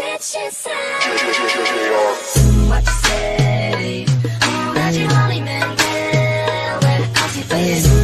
did she say? What you say? 음, 아직 왜 아직